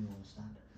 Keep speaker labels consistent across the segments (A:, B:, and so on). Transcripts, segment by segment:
A: New standard.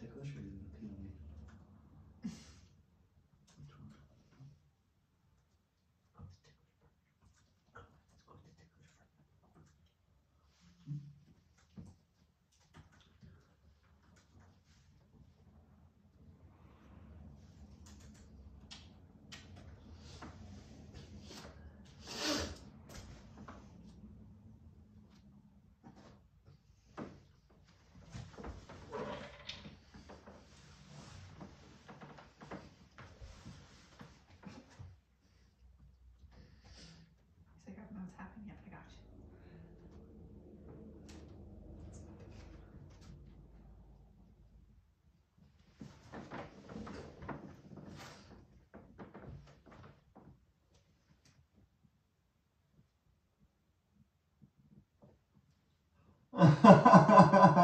A: 太科学了，可以弄。
B: what's happening. I
A: forgot.